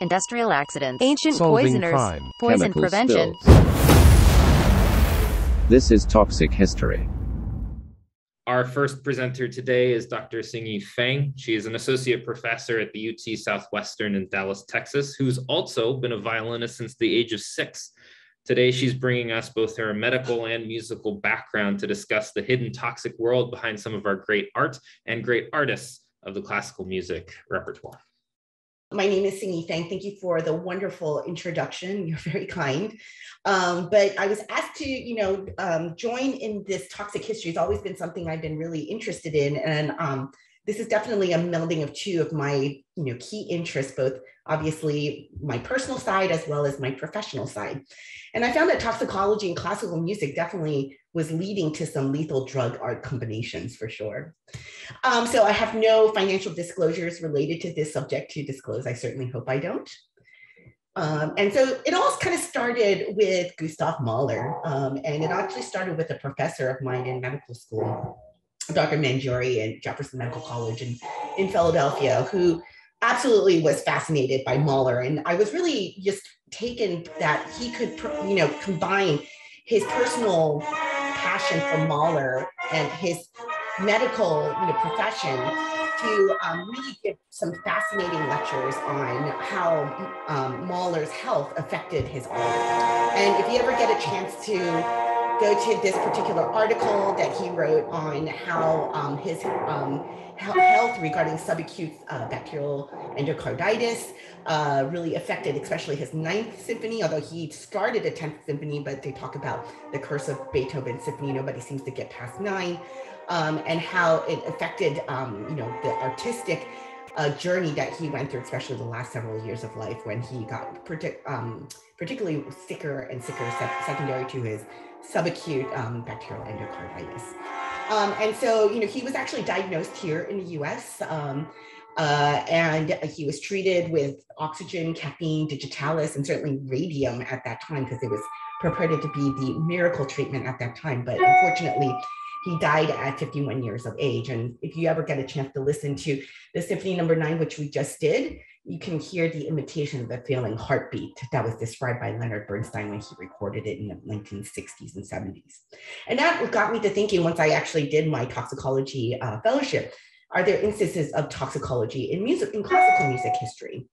industrial accidents, ancient Solving poisoners, crime. poison chemical prevention. spills. This is Toxic History. Our first presenter today is Dr. Sing-Yi Feng. She is an associate professor at the UT Southwestern in Dallas, Texas, who's also been a violinist since the age of six. Today, she's bringing us both her medical and musical background to discuss the hidden toxic world behind some of our great art and great artists of the classical music repertoire. My name is Sing-Yi Feng. Thank you for the wonderful introduction. You're very kind. Um, but I was asked to, you know, um, join in this toxic history. It's always been something I've been really interested in, and um, this is definitely a melding of two of my, you know, key interests, both obviously my personal side as well as my professional side. And I found that toxicology and classical music definitely was leading to some lethal drug art combinations for sure. Um, so I have no financial disclosures related to this subject to disclose. I certainly hope I don't. Um, and so it all kind of started with Gustav Mahler. Um, and it actually started with a professor of mine in medical school, Dr. Mangiuri at Jefferson Medical College in, in Philadelphia, who absolutely was fascinated by Mahler. And I was really just taken that he could, you know, combine his personal passion for Mahler and his medical you know, profession to um, really give some fascinating lectures on how um, Mahler's health affected his art. And if you ever get a chance to go to this particular article that he wrote on how um, his um, health regarding subacute uh, bacterial endocarditis uh, really affected, especially his ninth symphony, although he started a 10th symphony, but they talk about the curse of Beethoven's symphony. Nobody seems to get past nine um, and how it affected, um, you know, the artistic uh, journey that he went through, especially the last several years of life when he got um, particularly sicker and sicker se- secondary to his subacute um, bacterial endocarditis. Um, and so, you know, he was actually diagnosed here in the US. Um, uh, and he was treated with oxygen, caffeine, digitalis, and certainly radium at that time because it was purported to be the miracle treatment at that time. But unfortunately, he died at 51 years of age. And if you ever get a chance to listen to the Symphony Number no. Nine, which we just did, you can hear the imitation of the failing heartbeat that was described by Leonard Bernstein when he recorded it in the 1960s and 70s. And that got me to thinking once I actually did my toxicology uh, fellowship, are there instances of toxicology in music, in classical music history?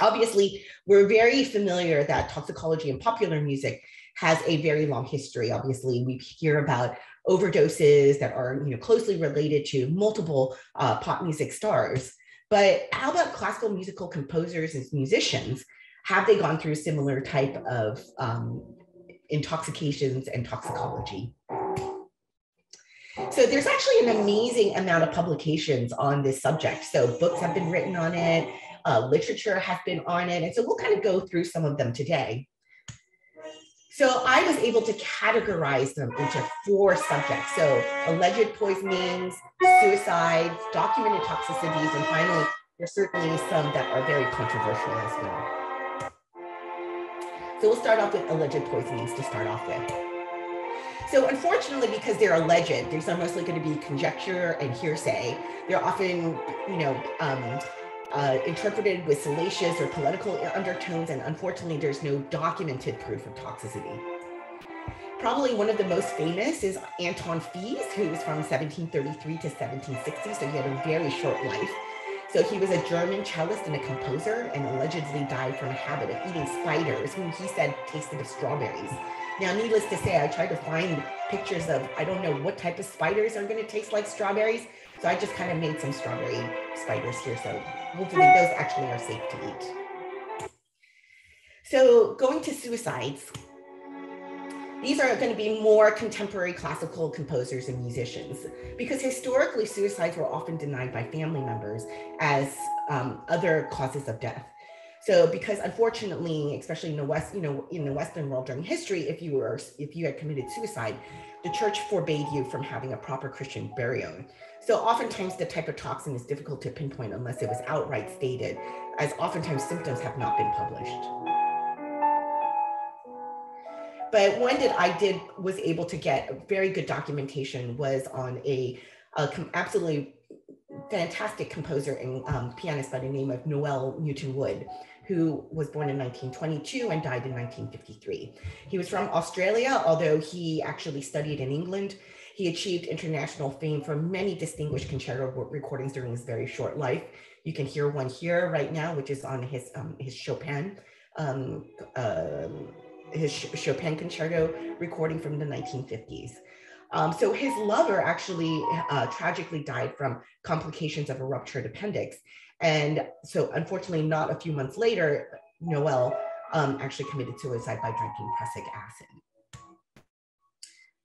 Obviously, we're very familiar that toxicology in popular music has a very long history. Obviously, we hear about overdoses that are you know, closely related to multiple uh, pop music stars. But how about classical musical composers and musicians? Have they gone through similar type of um, intoxications and toxicology? So there's actually an amazing amount of publications on this subject. So books have been written on it, uh, literature has been on it. And so we'll kind of go through some of them today. So I was able to categorize them into four subjects. So alleged poisonings, suicides, documented toxicities, and finally, there's certainly some that are very controversial as well. So we'll start off with alleged poisonings to start off with. So unfortunately, because they're alleged, there's mostly going to be conjecture and hearsay. They're often, you know, um, uh, interpreted with salacious or political undertones, and unfortunately, there's no documented proof of toxicity. Probably one of the most famous is Anton Fils, who was from 1733 to 1760, so he had a very short life. So he was a German cellist and a composer, and allegedly died from a habit of eating spiders, whom he said tasted of strawberries. Now, needless to say, I tried to find pictures of I don't know what type of spiders are going to taste like strawberries, so I just kind of made some strawberry spiders here. So hopefully those actually are safe to eat. So going to suicides, these are going to be more contemporary classical composers and musicians because historically suicides were often denied by family members as um, other causes of death. So because unfortunately, especially in the West, you know, in the Western world during history, if you were if you had committed suicide, the church forbade you from having a proper Christian burial. So oftentimes the type of toxin is difficult to pinpoint unless it was outright stated, as oftentimes symptoms have not been published. But one that I did was able to get very good documentation was on a, a absolutely fantastic composer and um, pianist by the name of Noel Mewton-Wood. Who was born in 1922 and died in 1953. He was from Australia, although he actually studied in England. He achieved international fame for many distinguished concerto recordings during his very short life. You can hear one here right now, which is on his, um, his Chopin, um, uh, his Chopin concerto recording from the 1950s. Um, so his lover actually uh, tragically died from complications of a ruptured appendix. And so unfortunately, not a few months later, Noel um, actually committed suicide by drinking prussic acid.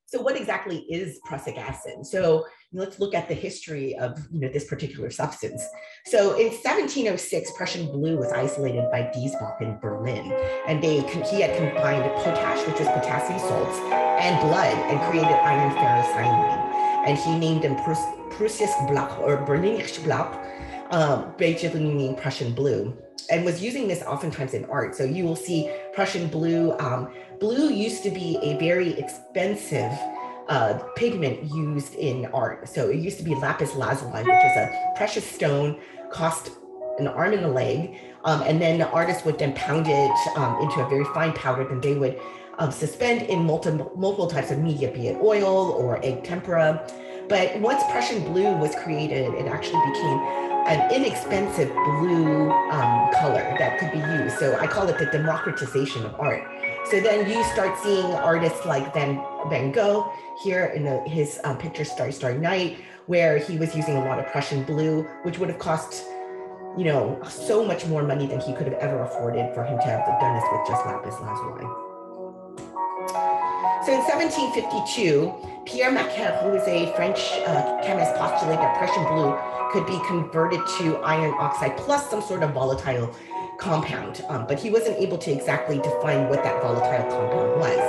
So what exactly is prussic acid? So let's look at the history of you know, this particular substance. So in 1706, Prussian blue was isolated by Diesbach in Berlin. And they, he had combined potash, which was potassium salts, and blood and created iron ferrocyanide. And he named them Prussisch Blau or Berlinisches Blau, um, basically meaning Prussian blue and was using this oftentimes in art. So you will see Prussian blue. Um, blue used to be a very expensive uh, pigment used in art. So it used to be lapis lazuli, which is a precious stone, cost an arm and a leg. Um, and then the artist would then pound it um, into a very fine powder. Then they would um, suspend in multiple, multiple types of media, be it oil or egg tempera. But once Prussian blue was created, it actually became an inexpensive blue um, color that could be used. So I call it the democratization of art. So then you start seeing artists like Van, Van Gogh here in the, his um, picture Starry Starry Night, where he was using a lot of Prussian blue, which would have cost, you know, so much more money than he could have ever afforded for him to have done this with just lapis lazuli. So in 1752, Pierre Macquer, who was a French uh, chemist, postulated that Prussian blue could be converted to iron oxide plus some sort of volatile compound. Um, but he wasn't able to exactly define what that volatile compound was.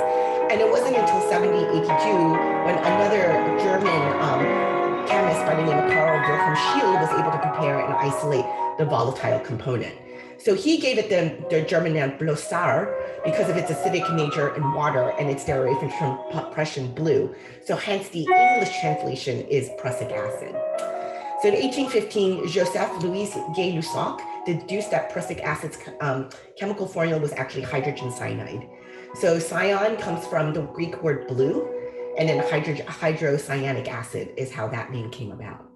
And it wasn't until 1782 when another German um, chemist by the name of Karl Wilhelm Scheele was able to prepare and isolate the volatile component. So he gave it the, the German name Blausäure because of its acidic nature in water and its derivation from Prussian blue. So hence the English translation is prussic acid. So in 1815, Joseph Louis Gay-Lussac deduced that prussic acid's um, chemical formula was actually hydrogen cyanide. So cyan comes from the Greek word blue, and then hydro hydrocyanic acid is how that name came about.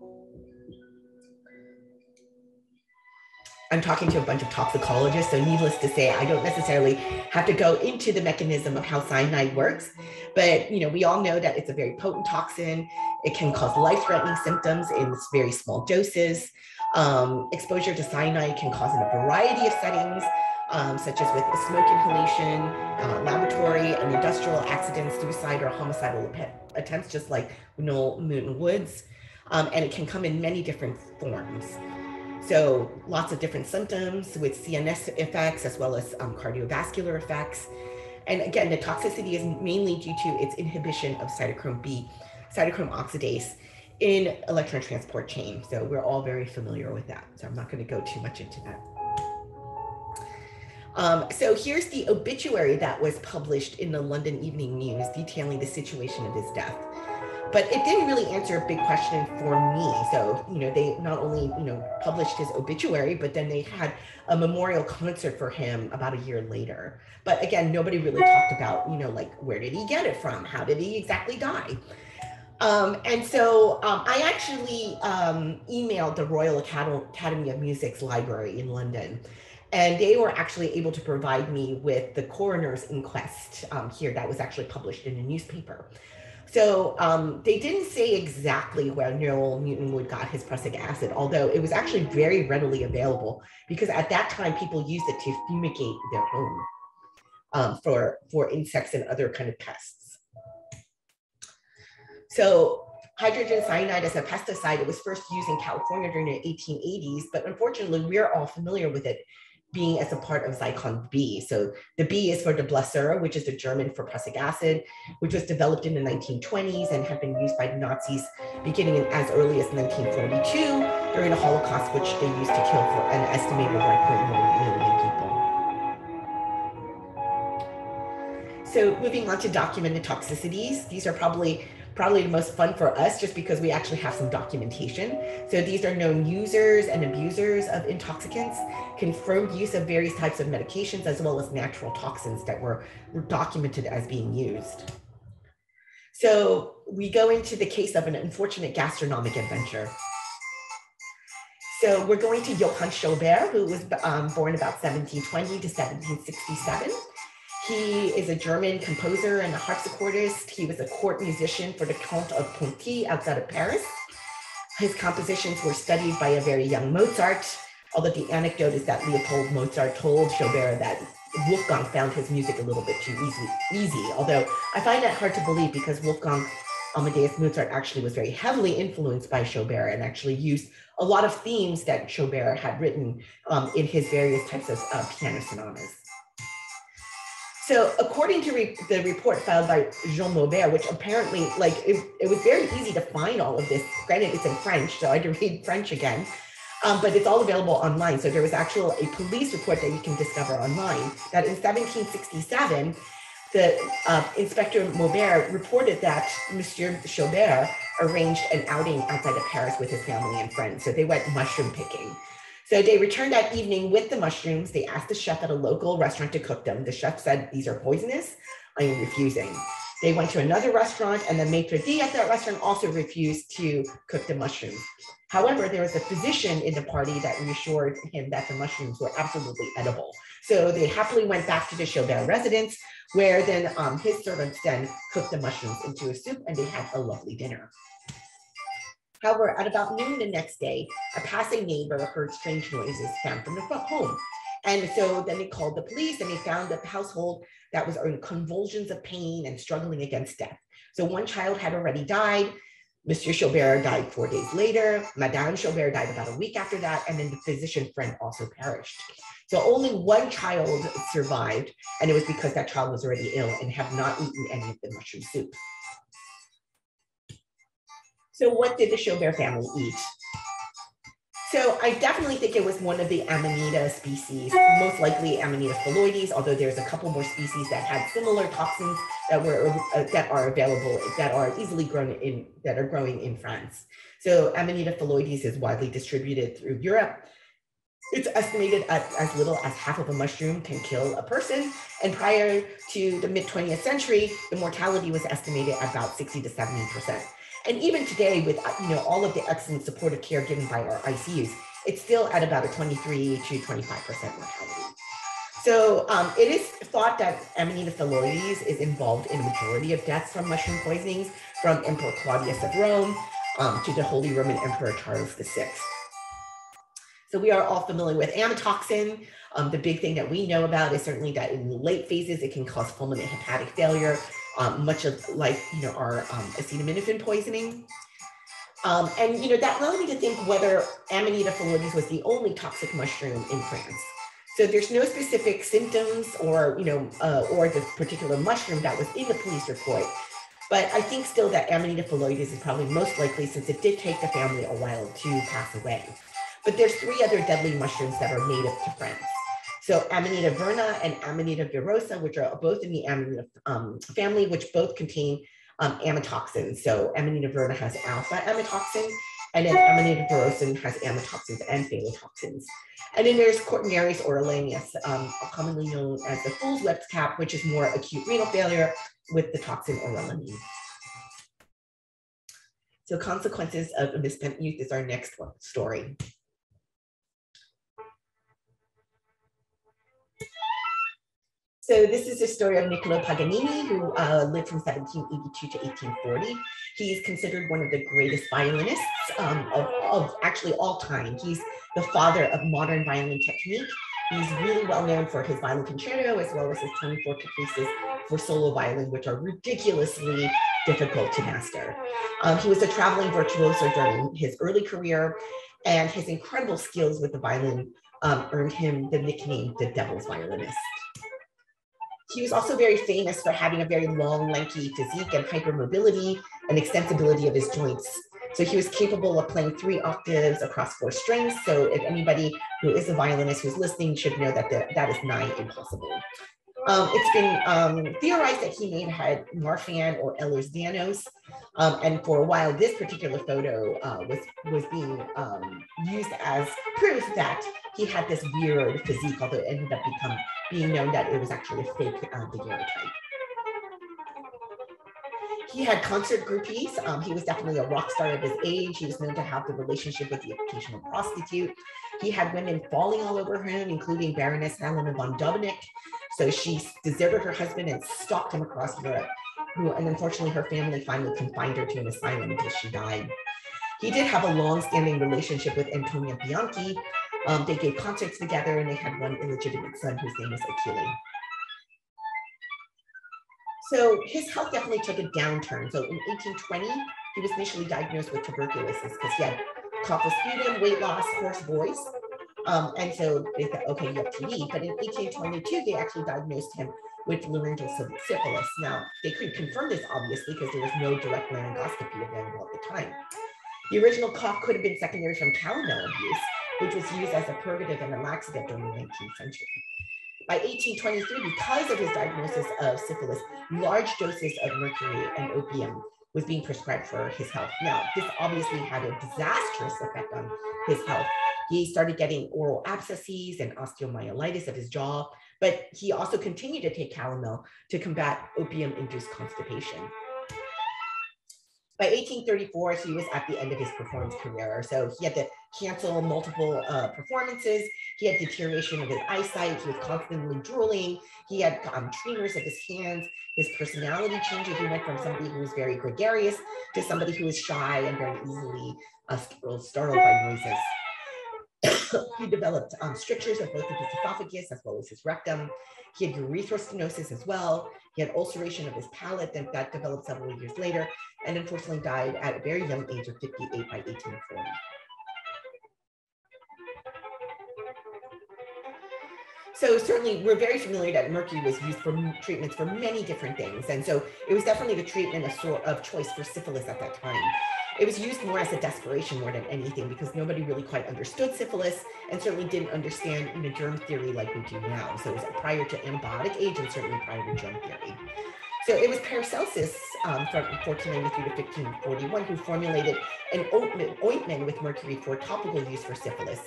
I'm talking to a bunch of toxicologists, so needless to say, I don't necessarily have to go into the mechanism of how cyanide works, but you know, we all know that it's a very potent toxin. It can cause life-threatening symptoms in very small doses. Um, exposure to cyanide can cause in a variety of settings, um, such as with smoke inhalation, uh, laboratory and industrial accidents, suicide or homicidal attempts, just like Noel Mewton-Woods. Um, and it can come in many different forms. So lots of different symptoms with CNS effects as well as um, cardiovascular effects. And again, the toxicity is mainly due to its inhibition of cytochrome B, cytochrome oxidase in electron transport chain. So we're all very familiar with that. So I'm not going to go too much into that. Um, so here's the obituary that was published in the London Evening News detailing the situation of his death but it didn't really answer a big question for me. So, you know, they not only, you know, published his obituary, but then they had a memorial concert for him about a year later. But again, nobody really talked about, you know, like where did he get it from? How did he exactly die? Um, and so um, I actually um, emailed the Royal Academy of Music's library in London and they were actually able to provide me with the coroner's inquest um, here that was actually published in a newspaper. So um, they didn't say exactly where Noel Mewton-Wood got his prussic acid, although it was actually very readily available because at that time people used it to fumigate their home um, for, for insects and other kind of pests. So hydrogen cyanide as a pesticide, it was first used in California during the 1880s, but unfortunately we're all familiar with it being as a part of Zyklon B. So the B is for the Blausäure, which is the German for prussic acid, which was developed in the 1920s and had been used by the Nazis beginning as early as 1942 during the Holocaust, which they used to kill for an estimated 1.1 million people. So moving on to documented toxicities, these are probably probably the most fun for us just because we actually have some documentation. So these are known users and abusers of intoxicants, confirmed use of various types of medications, as well as natural toxins that were, documented as being used. So we go into the case of an unfortunate gastronomic adventure. So we're going to Johann Schobert, who was um, born about 1720 to 1767. He is a German composer and a harpsichordist. He was a court musician for the Count of Conti outside of Paris. His compositions were studied by a very young Mozart, although the anecdote is that Leopold Mozart told Schobert that Wolfgang found his music a little bit too easy, easy. Although I find that hard to believe because Wolfgang Amadeus Mozart actually was very heavily influenced by Schobert and actually used a lot of themes that Schobert had written um, in his various types of uh, piano sonatas. So according to re the report filed by Jean Maubert, which apparently like it, it, was very easy to find all of this. Granted, it's in French, so I had to read French again, um, but it's all available online. So there was actual a police report that you can discover online that in 1767, the uh, Inspector Maubert reported that Monsieur Schobert arranged an outing outside of Paris with his family and friends. So they went mushroom picking. So they returned that evening with the mushrooms. They asked the chef at a local restaurant to cook them. The chef said, These are poisonous. I am refusing. They went to another restaurant, and the maitre d' at that restaurant also refused to cook the mushrooms. However, there was a physician in the party that reassured him that the mushrooms were absolutely edible. So they happily went back to the Schobert residence, where then um, his servants then cooked the mushrooms into a soup, and they had a lovely dinner. However, at about noon the next day, a passing neighbor heard strange noises found from the home. And so then they called the police and they found that the household that was in convulsions of pain and struggling against death. So one child had already died. Monsieur Schobert died four days later. Madame Schobert died about a week after that. And then the physician friend also perished. So only one child survived. And it was because that child was already ill and had not eaten any of the mushroom soup. So what did the Schobert family eat? So I definitely think it was one of the Amanita species, most likely Amanita phalloides, although there's a couple more species that had similar toxins that were uh, that are available, that are easily grown in, that are growing in France. So Amanita phalloides is widely distributed through Europe. It's estimated at as little as half of a mushroom can kill a person. And prior to the mid 20th century, the mortality was estimated about 60 to 70%. And even today, with you know all of the excellent supportive care given by our ICUs, it's still at about a 23 to 25% mortality. So um, it is thought that Amanita phalloides is involved in a majority of deaths from mushroom poisonings, from Emperor Claudius of Rome um, to the Holy Roman Emperor Charles VI. So we are all familiar with amatoxin. Um, the big thing that we know about is certainly that in late phases, it can cause fulminant hepatic failure, um, much of like, you know, our um, acetaminophen poisoning. Um, and, you know, that led me to think whether Amanita phalloides was the only toxic mushroom in France. So there's no specific symptoms or, you know, uh, or the particular mushroom that was in the police report. But I think still that Amanita phalloides is probably most likely since it did take the family a while to pass away. But there's three other deadly mushrooms that are native to France. So Amanita verna and Amanita virosa, which are both in the Amanita um, family, which both contain um, amatoxins. So Amanita verna has alpha amatoxin, and then Amanita virosa has amatoxins and phallotoxins. And then there's Cortinaria orellanaris, um, commonly known as the fool's webbed cap, which is more acute renal failure with the toxin orellanine. So consequences of misspent youth is our next one, story. So this is the story of Niccolo Paganini, who uh, lived from 1782 to 1840. He's considered one of the greatest violinists um, of, of actually all time. He's the father of modern violin technique. He's really well known for his violin concerto as well as his 24 caprices for solo violin, which are ridiculously difficult to master. Um, he was a traveling virtuoso during his early career, and his incredible skills with the violin um, earned him the nickname the Devil's Violinist. He was also very famous for having a very long, lanky physique and hypermobility and extensibility of his joints. So he was capable of playing three octaves across four strings. So if anybody who is a violinist who's listening should know that the, that is nigh impossible. Um, it's been um, theorized that he may have had Marfan or Ehlers-Danlos, um, and for a while, this particular photo uh, was was being um, used as proof that he had this weird physique, although it ended up become being known that it was actually a fake uh, daguerreotype. He had concert groupies. Um, he was definitely a rock star of his age. He was known to have the relationship with the occasional prostitute. He had women falling all over him, including Baroness Helena von Dobeneck. So she deserted her husband and stalked him across Europe. And unfortunately, her family finally confined her to an asylum until she died. He did have a long-standing relationship with Antonia Bianchi. Um, they gave concerts together and they had one illegitimate son whose name was Achille. So his health definitely took a downturn. So in 1820, he was initially diagnosed with tuberculosis because he had cough sputum, weight loss, hoarse voice. Um, and so they thought, okay, you have TB. But in 1822, they actually diagnosed him with laryngeal syphilis. Now, they couldn't confirm this, obviously, because there was no direct laryngoscopy available at the time. The original cough could have been secondary from calomel abuse, which was used as a purgative and a laxative during the 19th century. By 1823, because of his diagnosis of syphilis, large doses of mercury and opium was being prescribed for his health. Now, this obviously had a disastrous effect on his health. He started getting oral abscesses and osteomyelitis of his jaw, but he also continued to take calomel to combat opium-induced constipation by 1834, he was at the end of his performance career. So he had to cancel multiple uh, performances. He had deterioration of his eyesight. He was constantly drooling. He had um, tremors of his hands. His personality changed. He went from somebody who was very gregarious to somebody who was shy and very easily uh, startled by noises. he developed um, strictures of both of his esophagus as well as his rectum. He had urethral stenosis as well. He had ulceration of his palate that, that developed several years later, and unfortunately died at a very young age of 58 by 1840. So certainly we're very familiar that mercury was used for treatments for many different things. And so it was definitely the treatment of, sort of choice for syphilis at that time. It was used more as a desperation more than anything because nobody really quite understood syphilis and certainly didn't understand you know, germ theory like we do now. So it was prior to antibiotic age and certainly prior to germ theory. So it was Paracelsus um, from 1493 to 1541 who formulated an ointment, ointment with mercury for topical use for syphilis.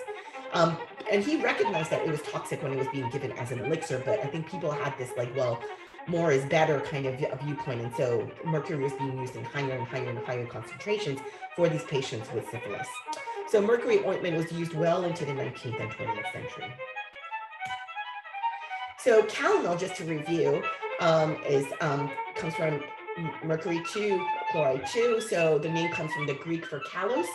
Um, and he recognized that it was toxic when it was being given as an elixir, but I think people had this like, well, more is better kind of viewpoint. And so mercury was being used in higher and higher and higher concentrations for these patients with syphilis. So mercury ointment was used well into the 19th and 20th century. So calomel, just to review, um, is um, comes from mercury 2, chloride 2. So the name comes from the Greek for kalos,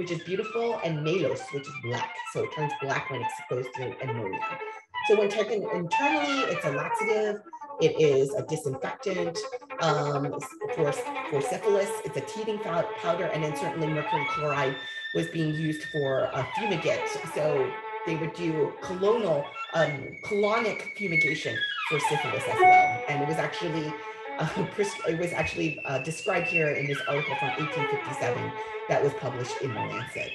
which is beautiful, and melos, which is black. So it turns black when exposed to ammonia. So when taken internally, it's a laxative, it is a disinfectant um, for, for syphilis. It's a teething powder, and then certainly mercury chloride was being used for a fumigate. So they would do colonal, um, colonic fumigation for syphilis as well. And it was actually it was actually uh, described here in this article from 1857 that was published in the Lancet.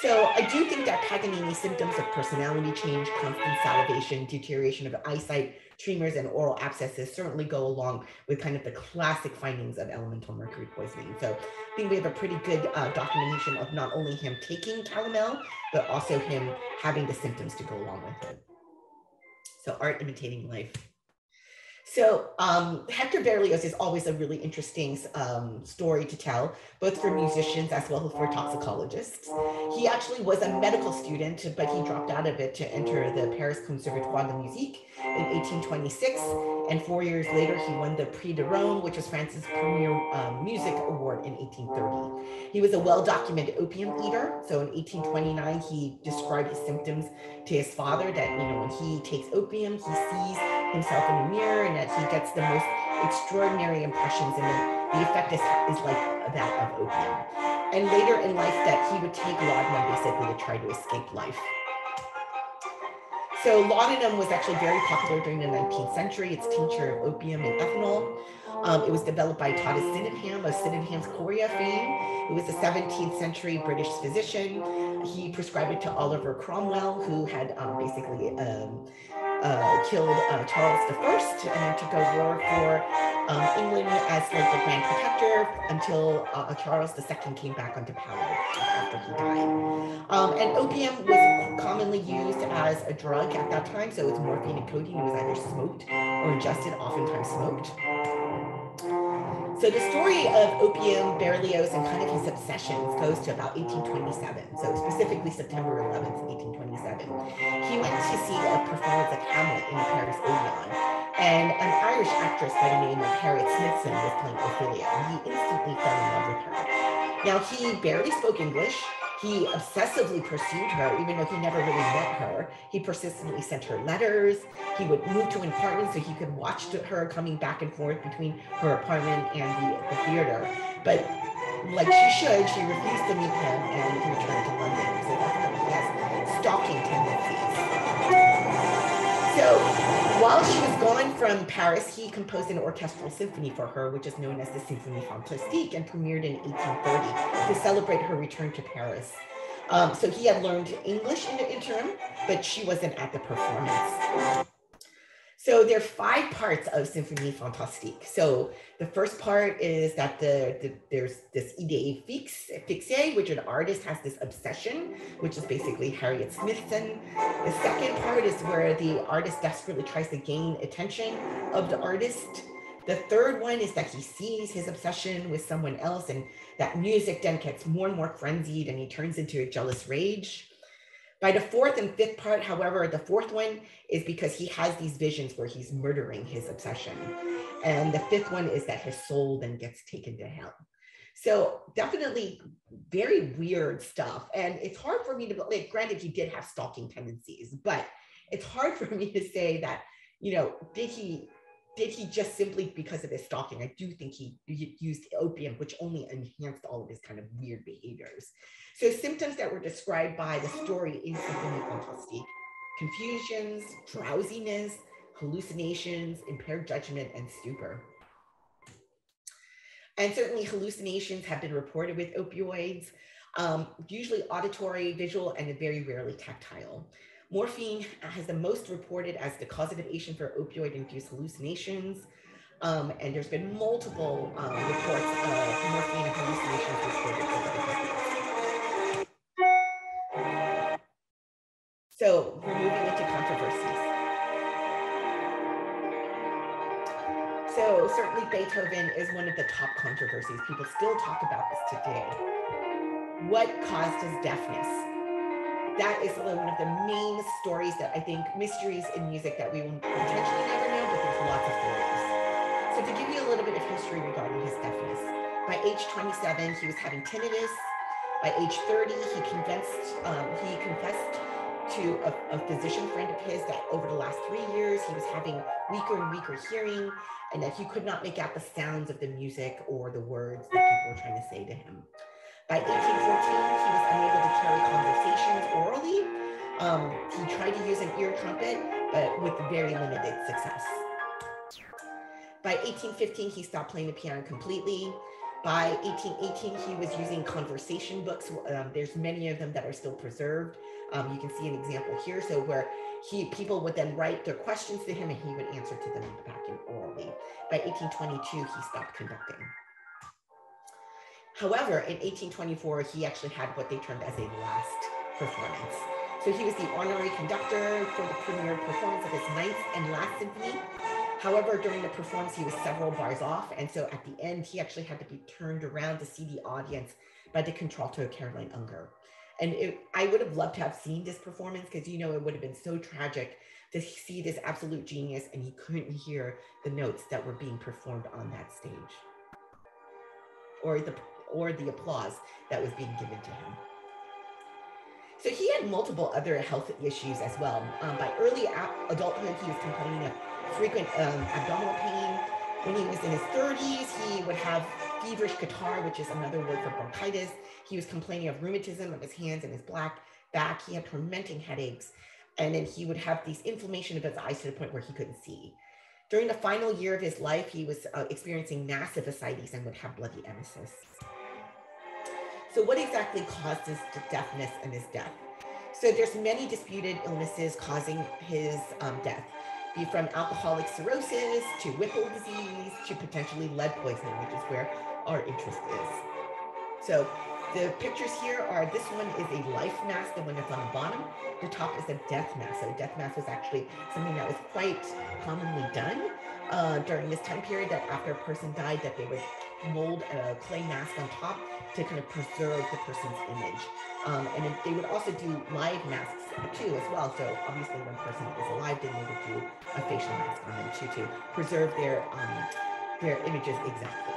So I do think that Paganini's symptoms of personality change, constant salivation, deterioration of eyesight, tremors, and oral abscesses certainly go along with kind of the classic findings of elemental mercury poisoning. So I think we have a pretty good uh, documentation of not only him taking calomel, but also him having the symptoms to go along with it. So art imitating life. So um, Hector Berlioz is always a really interesting um, story to tell, both for musicians as well as for toxicologists. He actually was a medical student, but he dropped out of it to enter the Paris Conservatoire de Musique in 1826. And four years later, he won the Prix de Rome, which was France's premier um, music award in 1830. He was a well-documented opium eater. So in 1829, he described his symptoms to his father that, you know, when he takes opium, he sees himself in the mirror and that he gets the most extraordinary impressions and the, the effect is, is like that of opium. And later in life that he would take laudanum basically to try to escape life. So laudanum was actually very popular during the 19th century. It's tincture of opium and ethanol. Um, it was developed by Thomas Sydenham of Sydenham's chorea fame. It was a 17th century British physician. He prescribed it to Oliver Cromwell, who had um, basically um, uh, killed uh, Charles I and took over for um, England as like the Grand Protector until uh, Charles II came back onto power after he died. Um, and opium was commonly used as a drug at that time, so it's morphine and codeine. It was either smoked or ingested, oftentimes smoked. So the story of opium, Berlioz, and kind of his obsessions goes to about 1827. So specifically September 11th, 1827. He went to see a performance of Hamlet in Paris Odeon, and an Irish actress by the name of Harriet Smithson was playing Ophelia, and he instantly fell in love with her. Now he barely spoke English. He obsessively pursued her, even though he never really met her. He persistently sent her letters. He would move to an apartment so he could watch her coming back and forth between her apartment and the, the theater. But like she should, she refused to meet him and he returned to London. So definitely he stalking tendencies. So while she was gone from Paris, he composed an orchestral symphony for her, which is known as the Symphonie Fantastique and premiered in 1830 to celebrate her return to Paris. Um, so he had learned English in the interim, but she wasn't at the performance. So there are five parts of Symphonie Fantastique. So the first part is that the, the there's this idée fixe, fixe, which an artist has this obsession, which is basically Harriet Smithson. The second part is where the artist desperately tries to gain attention of the artist. The third one is that he sees his obsession with someone else, and that music then gets more and more frenzied, and he turns into a jealous rage. By the fourth and fifth part, however, the fourth one is because he has these visions where he's murdering his obsession. And the fifth one is that his soul then gets taken to hell. So definitely very weird stuff. And it's hard for me to, like, granted, he did have stalking tendencies, but it's hard for me to say that, you know, did he did he just simply because of his stalking? I do think he, used opium, which only enhanced all of his kind of weird behaviors. So symptoms that were described by the story in Symphonie Fantastique, confusions, drowsiness, hallucinations, impaired judgment, and stupor. And certainly hallucinations have been reported with opioids, um, usually auditory, visual, and very rarely tactile. Morphine has the most reported as the causative agent for opioid-induced hallucinations. Um, and there's been multiple um, reports of morphine hallucinations reported So we're moving into controversies. So certainly Beethoven is one of the top controversies. People still talk about this today. What caused his deafness? That is one of the main stories that I think mysteries in music that we will potentially never know, but there's lots of theories. So to give you a little bit of history regarding his deafness, by age 27, he was having tinnitus. By age 30, he confessed, um, he confessed to a, a, physician friend of his that over the last three years, he was having weaker and weaker hearing and that he could not make out the sounds of the music or the words that people were trying to say to him. By 1814, he was unable to carry conversations orally. Um, he tried to use an ear trumpet, but with very limited success. By 1815, he stopped playing the piano completely. By 1818, he was using conversation books. Um, there's many of them that are still preserved. Um, you can see an example here. So where he people would then write their questions to him and he would answer to them back in orally. By 1822, he stopped conducting. However, in 1824, he actually had what they termed as a last performance. So he was the honorary conductor for the premiere performance of his ninth and last symphony. However, during the performance, he was several bars off. And so at the end, he actually had to be turned around to see the audience by the contralto Caroline Unger. And it, I would have loved to have seen this performance because, you know, it would have been so tragic to see this absolute genius and he couldn't hear the notes that were being performed on that stage or the or the applause that was being given to him. So he had multiple other health issues as well. Um, by early adulthood, he was complaining of frequent um, abdominal pain. When he was in his 30s, he would have feverish catarrh, which is another word for bronchitis. He was complaining of rheumatism of his hands and his black back. He had tormenting headaches. And then he would have these inflammation of his eyes to the point where he couldn't see. During the final year of his life, he was uh, experiencing massive ascites and would have bloody emesis. So what exactly caused his deafness and his death? So there's many disputed illnesses causing his um, death, be from alcoholic cirrhosis to Whipple disease to potentially lead poisoning, which is where our interest is. So the pictures here are, this one is a life mask, the one that's on the bottom. The top is a death mask. So death mask was actually something that was quite commonly done uh, during this time period that after a person died that they would mold a clay mask on top to kind of preserve the person's image. Um, and they would also do live masks too as well. So obviously when a person is alive, then they would do a facial mask on them too to preserve their um, their images exactly.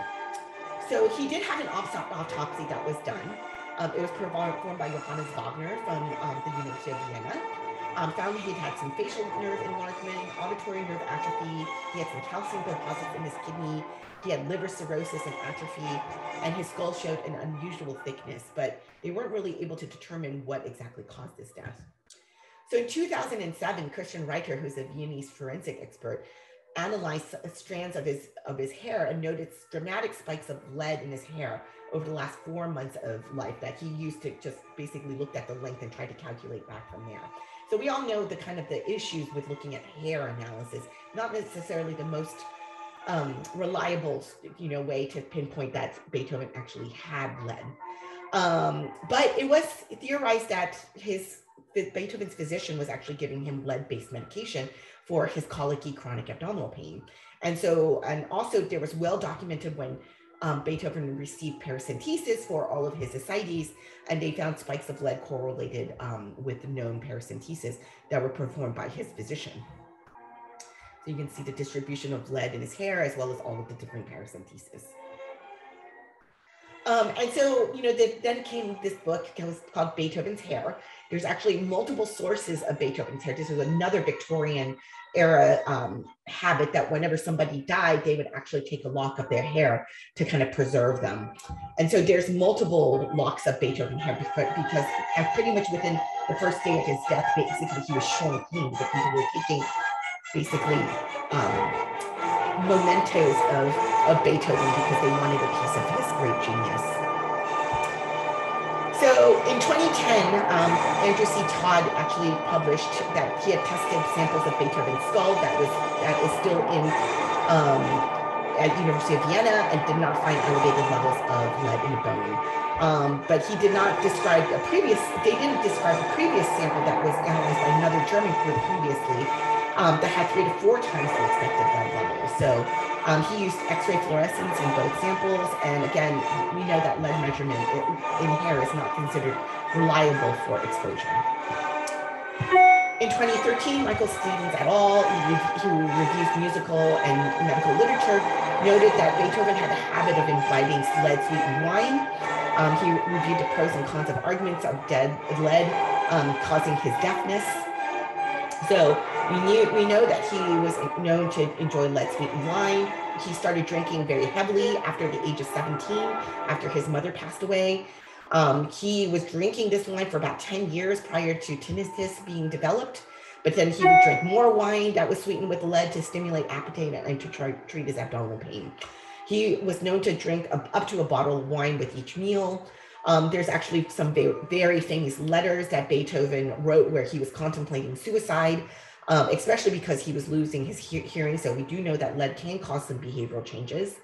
So he did have an autopsy that was done. Um, it was performed by Johannes Wagner from um, the University of Vienna. Um, found he had had some facial nerve enlargement, auditory nerve atrophy. He had some calcium deposits in his kidney. He had liver cirrhosis and atrophy, and his skull showed an unusual thickness, but they weren't really able to determine what exactly caused his death. So in 2007, Christian Reiter, who's a Viennese forensic expert, analyzed strands of his of his hair and noted dramatic spikes of lead in his hair over the last four months of life that he used to just basically looked at the length and tried to calculate back from there. So we all know the kind of the issues with looking at hair analysis, not necessarily the most um, reliable, you know, way to pinpoint that Beethoven actually had lead. Um, but it was theorized that his Beethoven's physician was actually giving him lead-based medication for his colicky chronic abdominal pain. And so, and also there was well documented when um, Beethoven received paracentesis for all of his ascites, and they found spikes of lead correlated um, with known paracentesis that were performed by his physician. So you can see the distribution of lead in his hair as well as all of the different paracentesis. Um, and so, you know, the, then came this book called Beethoven's Hair. There's actually multiple sources of Beethoven's hair. This is another Victorian era um, habit that whenever somebody died, they would actually take a lock of their hair to kind of preserve them. And so there's multiple locks of Beethoven hair because pretty much within the first day of his death, basically he was clean because people were taking basically um, mementos of, of Beethoven because they wanted a piece of his great genius. So in 2010, um, Andrew C. Todd actually published that he had tested samples of Beethoven's skull that was that is still in um, at University of Vienna and did not find elevated levels of lead in the bone. Um, but he did not describe a previous, they didn't describe a previous sample that was analyzed by another German group previously um, that had three to four times the expected lead levels. So um, he used X-ray fluorescence in both samples. And again, we know that lead measurement in hair is not considered reliable for exposure. In 2013, Michael Stevens et al., who reviews musical and medical literature, noted that Beethoven had a habit of inviting lead-sweetened wine. Um, he reviewed the pros and cons of arguments of dead lead um, causing his deafness. So we knew we know that he was known to enjoy lead sweetened wine. He started drinking very heavily after the age of 17, after his mother passed away. Um, he was drinking this wine for about 10 years prior to tinnitus being developed, but then he would drink more wine that was sweetened with lead to stimulate appetite and to try, treat his abdominal pain. He was known to drink up to a bottle of wine with each meal. Um, there's actually some very, very famous letters that Beethoven wrote where he was contemplating suicide, um, especially because he was losing his he hearing. So we do know that lead can cause some behavioral changes.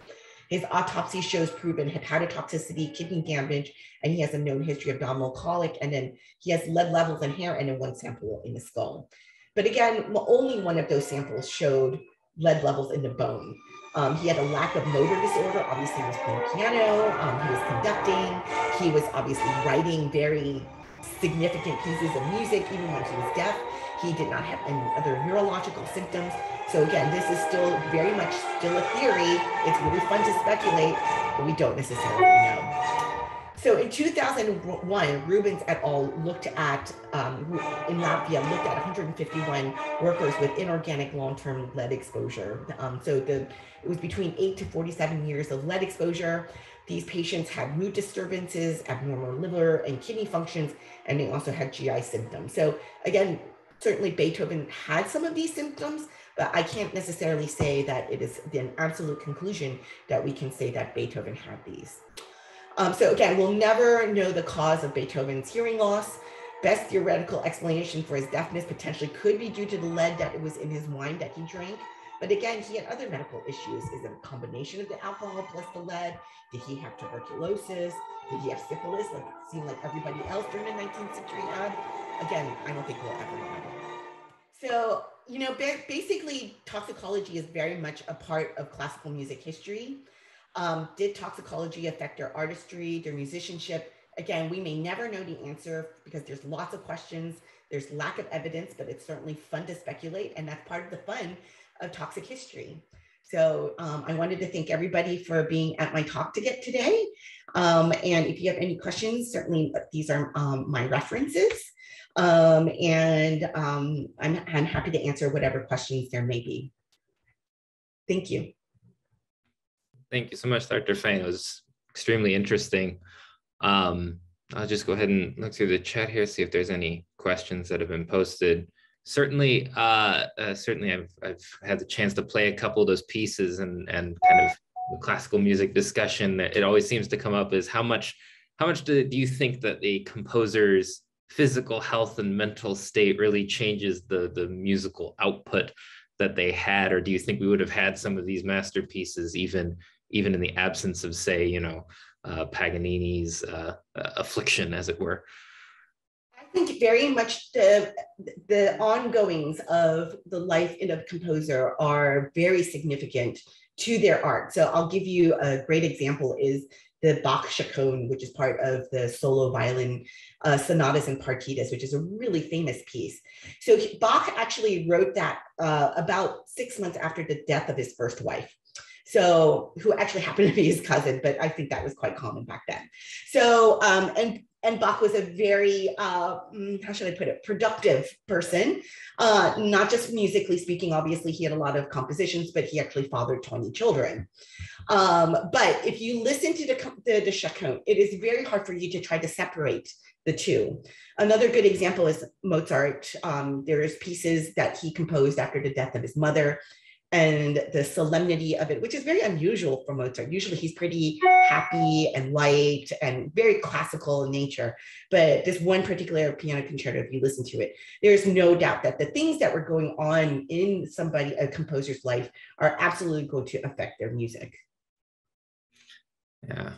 His autopsy shows proven hepatotoxicity, kidney damage, and he has a known history of abdominal colic. And then he has lead levels in hair and in one sample in the skull. But again, only one of those samples showed lead levels in the bone. Um, he had a lack of motor disorder. Obviously, he was playing piano. Um, he was conducting. He was obviously writing very significant pieces of music, even when he was deaf. He did not have any other neurological symptoms. So again, this is still very much still a theory. It's really fun to speculate, but we don't necessarily know. So in 2001, Rubens et al. looked at, um, in Latvia, looked at 151 workers with inorganic long-term lead exposure. Um, so the, it was between 8 to 47 years of lead exposure. These patients had mood disturbances, abnormal liver and kidney functions, and they also had GI symptoms. So again, Certainly Beethoven had some of these symptoms, but I can't necessarily say that it is an absolute conclusion that we can say that Beethoven had these. Um, so again, we'll never know the cause of Beethoven's hearing loss. Best theoretical explanation for his deafness potentially could be due to the lead that was in his wine that he drank. But again, he had other medical issues. Is it a combination of the alcohol plus the lead? Did he have tuberculosis? Did he have syphilis, like it seemed like everybody else during the 19th century had? Again, I don't think we'll ever know. So, you know, basically, toxicology is very much a part of classical music history. Um, did toxicology affect their artistry, their musicianship? Again, we may never know the answer because there's lots of questions. There's lack of evidence, but it's certainly fun to speculate. And that's part of the fun of toxic history. So um, I wanted to thank everybody for being at my talk to get today. Um, and if you have any questions, certainly these are um, my references. Um, and um, I'm, I'm happy to answer whatever questions there may be. Thank you. Thank you so much, Dr. Feng. It was extremely interesting. Um, I'll just go ahead and look through the chat here, see if there's any questions that have been posted. Certainly, uh, uh, certainly, I've I've had the chance to play a couple of those pieces and and kind of the classical music discussion. That it always seems to come up is how much how much do, do you think that the composer's physical health and mental state really changes the the musical output that they had, or do you think we would have had some of these masterpieces even even in the absence of, say, you know, uh, Paganini's uh, uh, affliction, as it were? I think very much the the ongoings of the life in a composer are very significant to their art. So I'll give you a great example is the Bach Chaconne, which is part of the solo violin uh, sonatas and partitas, which is a really famous piece. So Bach actually wrote that uh, about six months after the death of his first wife. So who actually happened to be his cousin, but I think that was quite common back then. So um, and and Bach was a very uh, mm, how should I put it productive person, uh, not just musically speaking. Obviously, he had a lot of compositions, but he actually fathered twenty children. Um, but if you listen to the, the, the chaconne, it is very hard for you to try to separate the two. Another good example is Mozart. Um, there's pieces that he composed after the death of his mother and the solemnity of it, which is very unusual for Mozart. Usually he's pretty happy and light and very classical in nature. But this one particular piano concerto, if you listen to it, there's no doubt that the things that were going on in somebody, a composer's life, are absolutely going to affect their music. Yeah.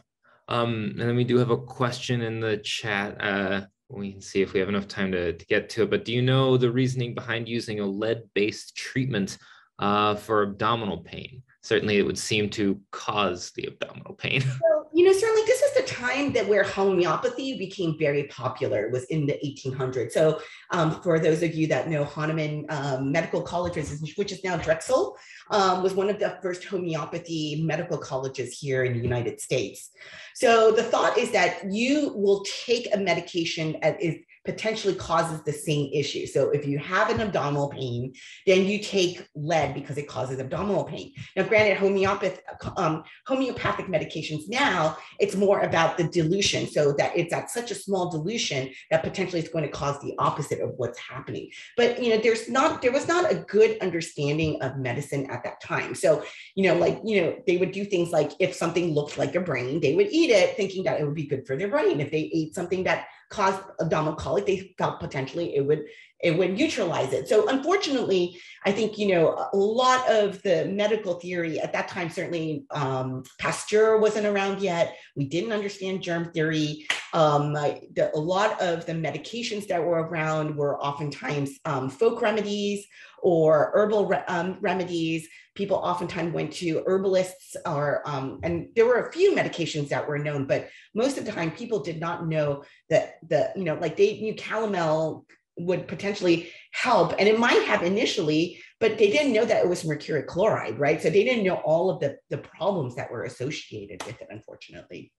Um, and then we do have a question in the chat. Uh, we can see if we have enough time to, to get to it. But do you know the reasoning behind using a lead-based treatment uh, for abdominal pain. Certainly, it would seem to cause the abdominal pain. You know, certainly this is the time that where homeopathy became very popular was in the 1800s. So, um, for those of you that know Hahnemann um, Medical College, which is now Drexel, um, was one of the first homeopathy medical colleges here in the United States. So the thought is that you will take a medication that is potentially causes the same issue. So if you have an abdominal pain, then you take lead because it causes abdominal pain. Now, granted, homeopathic, um, homeopathic medications now, it's more about the dilution. So that it's at such a small dilution that potentially it's going to cause the opposite of what's happening. But, you know, there's not, there was not a good understanding of medicine at that time. So, you know, like, you know, they would do things like if something looked like a brain, they would eat it thinking that it would be good for their brain. If they ate something that caused abdominal colic, they felt potentially it would it would neutralize it. So unfortunately, I think you know a lot of the medical theory at that time certainly um, Pasteur wasn't around yet. We didn't understand germ theory. Um, the, a lot of the medications that were around were oftentimes um, folk remedies or herbal re- um, remedies. People oftentimes went to herbalists, or um, and there were a few medications that were known, but most of the time people did not know that the you know like they knew calomel would potentially help, and it might have initially, but they didn't know that it was mercuric chloride, right? So they didn't know all of the the problems that were associated with it, unfortunately.